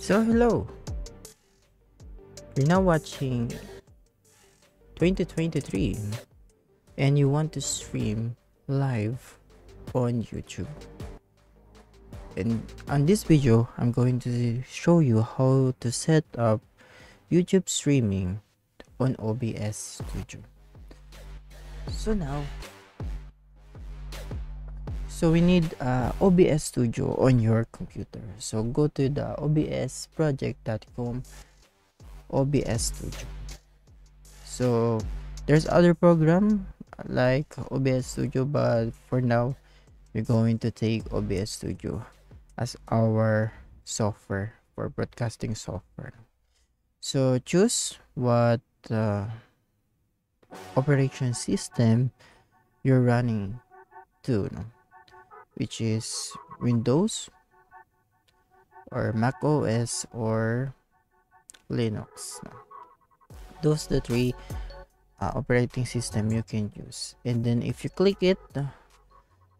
So hello. You're now watching 2023 and you want to stream live on YouTube. And on this video, I'm going to show you how to set up YouTube streaming on OBS Studio. So now, so we need uh, OBS Studio on your computer. So go to the obsproject.com OBS Studio. So there's other program like OBS Studio, but for now we're going to take OBS Studio as our software for broadcasting software. So choose what uh, operation system you're running to, no? Which is Windows or Mac OS or Linux. Those the three uh, operating system you can use. And then if you click it,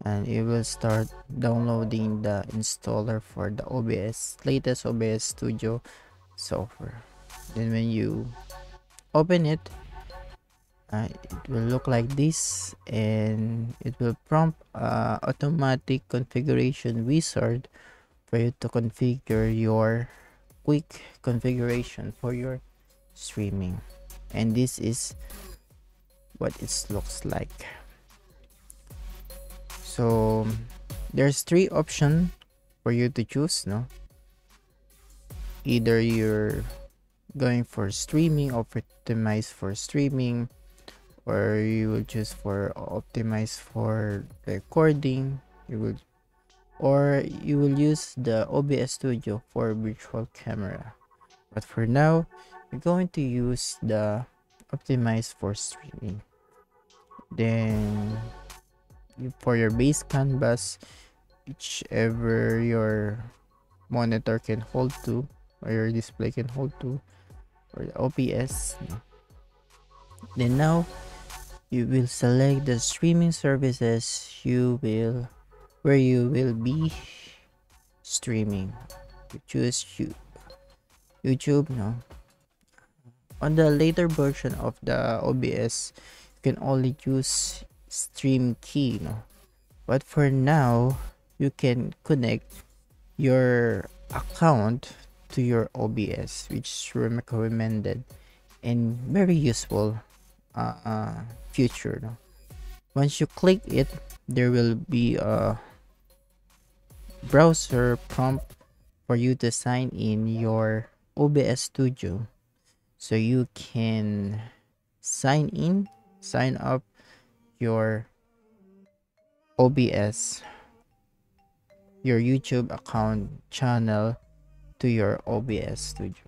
and it will start downloading the installer for the OBS latest OBS Studio software. Then when you open it, uh, it will look like this and it will prompt uh, automatic configuration wizard for you to configure your quick configuration for your streaming. And this is what it looks like. So there's three options for you to choose no? Either you're going for streaming or optimize for streaming or you will choose for optimize for recording you will or you will use the OBS studio for virtual camera. But for now you're going to use the optimize for streaming. Then you, for your base canvas whichever your monitor can hold to or your display can hold to or the OBS then now you will select the streaming services you will where you will be streaming. You choose you youtube no? On the later version of the obs you can only use stream key no? But for now you can connect your account to your obs which is recommended and very useful uh, uh, future no? once you click it there will be a browser prompt for you to sign in your OBS studio so you can sign in sign up your OBS your YouTube account channel to your OBS studio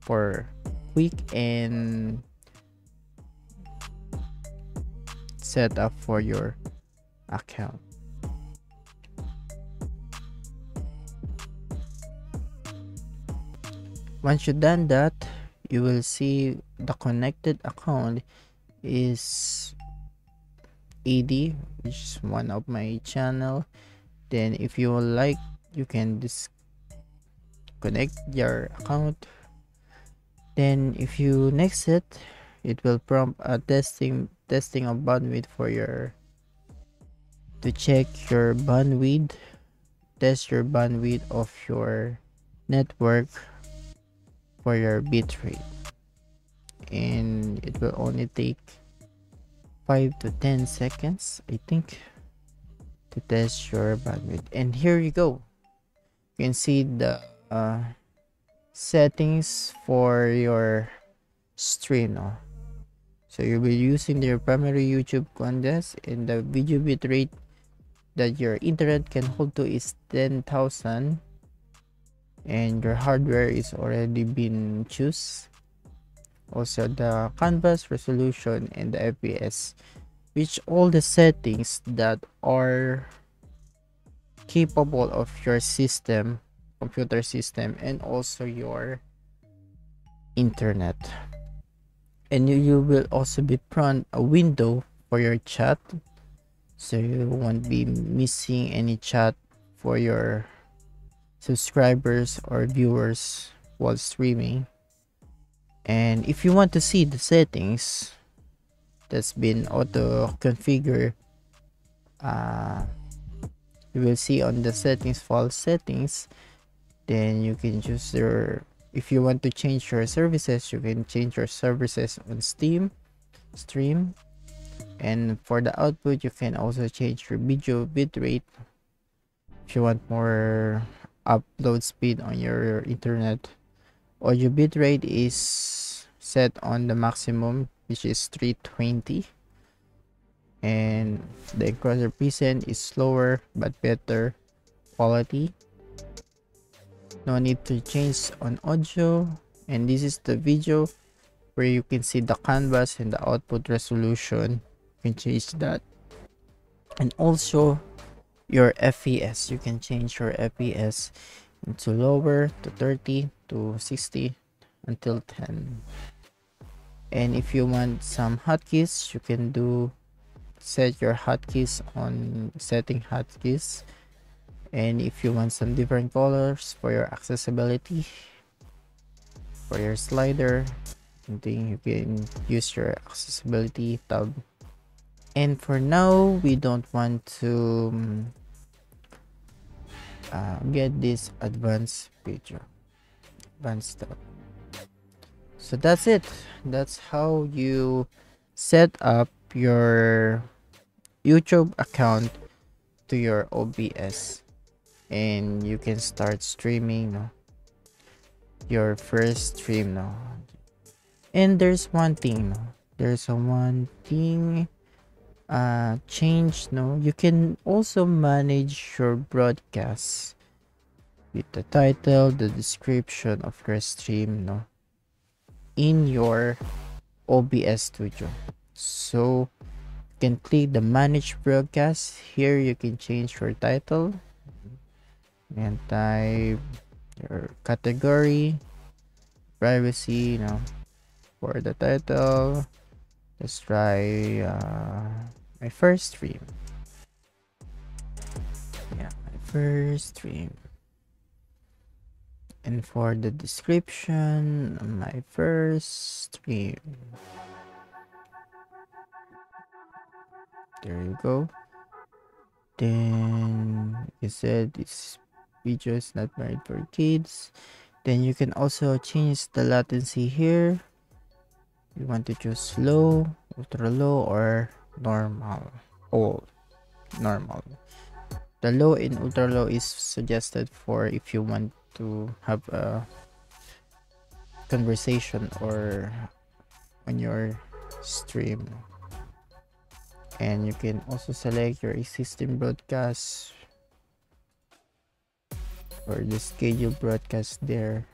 for quick and set up for your account. Once you've done that, you will see the connected account is AD, which is one of my channel. Then if you like, you can disconnect your account. Then if you next it, it will prompt a testing testing of bandwidth for your to check your bandwidth test your bandwidth of your network for your bitrate. And it will only take 5 to 10 seconds I think to test your bandwidth. And here you go. You can see the uh, settings for your stream no? So you'll be using your primary YouTube condense and the video bitrate that your internet can hold to is 10,000 and your hardware is already been choose. Also the canvas resolution and the FPS which all the settings that are capable of your system computer system and also your internet and you, will also be prompt a window for your chat. So you won't be missing any chat for your subscribers or viewers while streaming. And if you want to see the settings that's been auto configured uh, you will see on the settings file settings. Then you can choose your if you want to change your services you can change your services on steam stream and for the output you can also change your video bitrate. If you want more upload speed on your internet audio bitrate is set on the maximum which is 320 and the encoder present is slower but better quality no need to change on audio. And this is the video where you can see the canvas and the output resolution. You can change that. And also your fps you can change your fps into lower to 30 to 60 until 10 and if you want some hotkeys you can do set your hotkeys on setting hotkeys and if you want some different colors for your accessibility for your slider then you can use your accessibility tab. And for now we don't want to um, uh, get this advanced feature advanced tab. So that's it. That's how you set up your youtube account to your obs and you can start streaming no? your first stream now and there's one thing no? there's a one thing uh change no? You can also manage your broadcast with the title the description of your stream no? In your obs studio. So you can click the manage broadcast. Here you can change your title and type your category. Privacy you know for the title. Let's try uh, my first stream. Yeah my first stream. And for the description my first stream. There you go. Then you said this video is not made for kids. Then you can also change the latency here. You want to choose slow ultra low or normal. Oh normal. The low and ultra low is suggested for if you want to have a conversation or on your stream. And you can also select your existing broadcast or the schedule broadcast there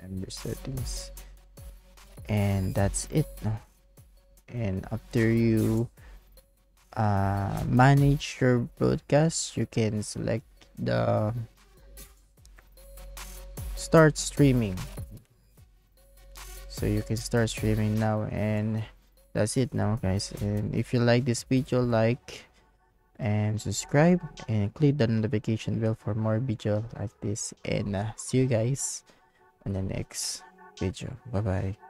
member settings. And that's it no? and after you uh, manage your broadcast you can select the start streaming. So you can start streaming now and that's it now guys? And if you like this video like and subscribe and click the notification bell for more video like this. And uh, see you guys in the next video. Bye bye